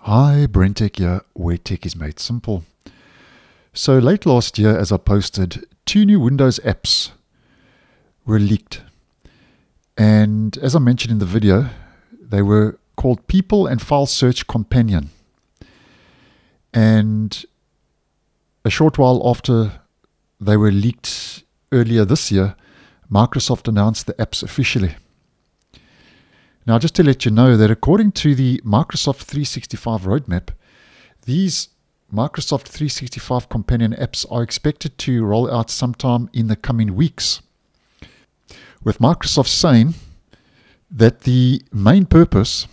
Hi, BrenTech here, where tech is made simple. So late last year, as I posted, two new Windows apps were leaked. And as I mentioned in the video, they were called People and File Search Companion. And a short while after they were leaked earlier this year, Microsoft announced the apps officially. Now, just to let you know that according to the Microsoft 365 roadmap, these Microsoft 365 companion apps are expected to roll out sometime in the coming weeks. With Microsoft saying that the main purpose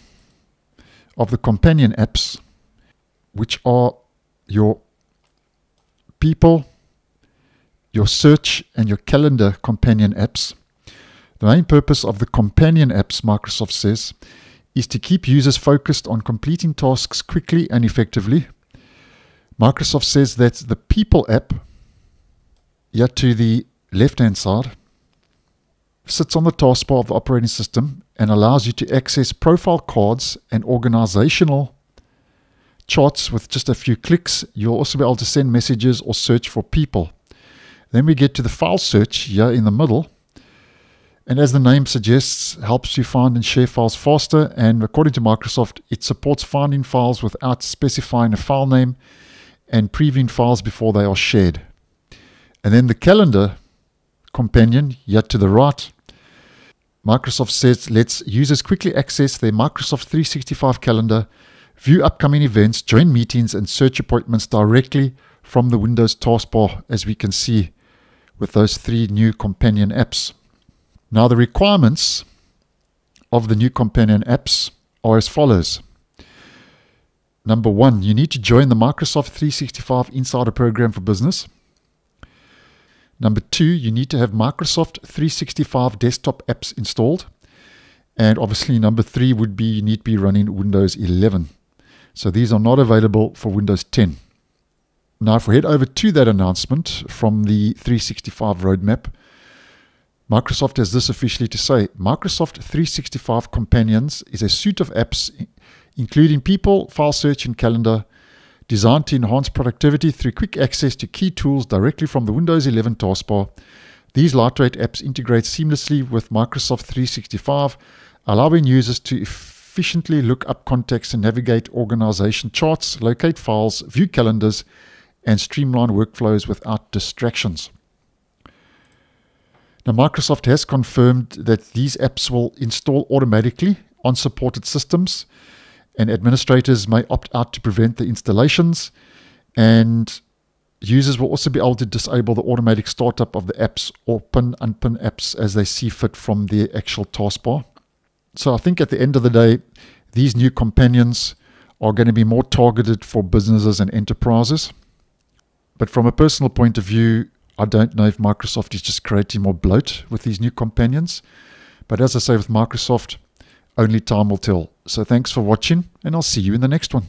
of the companion apps, which are your people, your search, and your calendar companion apps, the main purpose of the companion apps, Microsoft says, is to keep users focused on completing tasks quickly and effectively. Microsoft says that the People app, here to the left hand side, sits on the taskbar of the operating system and allows you to access profile cards and organizational charts with just a few clicks. You'll also be able to send messages or search for people. Then we get to the file search here in the middle and as the name suggests, helps you find and share files faster. And according to Microsoft, it supports finding files without specifying a file name and previewing files before they are shared. And then the calendar companion, yet to the right, Microsoft says lets users quickly access their Microsoft 365 calendar, view upcoming events, join meetings, and search appointments directly from the Windows taskbar, as we can see with those three new companion apps. Now, the requirements of the new companion apps are as follows. Number one, you need to join the Microsoft 365 Insider Program for Business. Number two, you need to have Microsoft 365 desktop apps installed. And obviously, number three would be you need to be running Windows 11. So these are not available for Windows 10. Now, if we head over to that announcement from the 365 roadmap, Microsoft has this officially to say Microsoft 365 Companions is a suite of apps, including people, file search, and calendar, designed to enhance productivity through quick access to key tools directly from the Windows 11 taskbar. These lightweight apps integrate seamlessly with Microsoft 365, allowing users to efficiently look up contacts and navigate organization charts, locate files, view calendars, and streamline workflows without distractions. Now, Microsoft has confirmed that these apps will install automatically on supported systems, and administrators may opt out to prevent the installations. And users will also be able to disable the automatic startup of the apps or pin unpin apps as they see fit from the actual taskbar. So I think at the end of the day, these new companions are going to be more targeted for businesses and enterprises. But from a personal point of view, I don't know if Microsoft is just creating more bloat with these new companions. But as I say with Microsoft, only time will tell. So thanks for watching, and I'll see you in the next one.